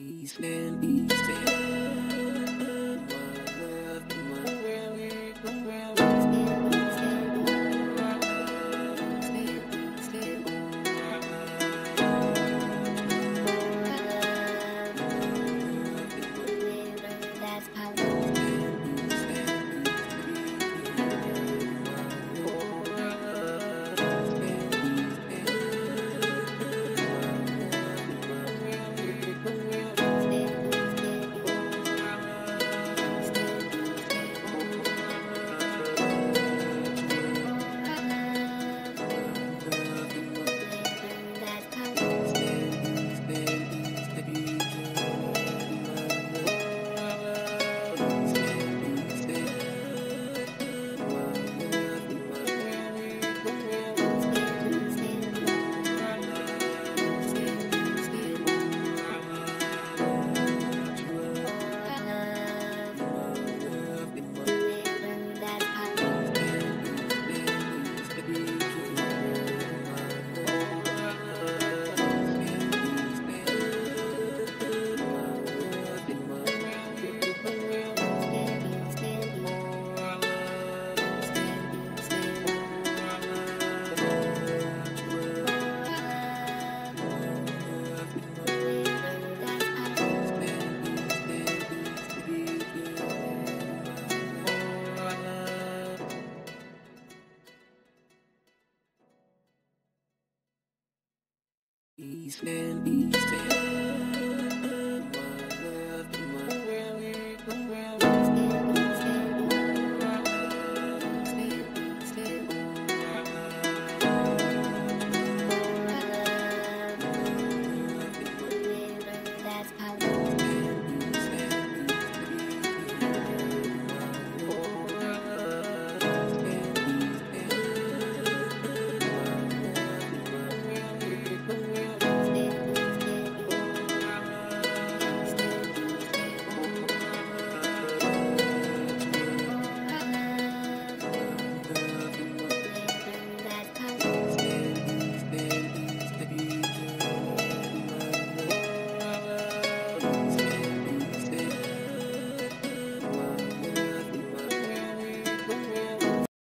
Eastman, Eastman. Eastman, Eastman.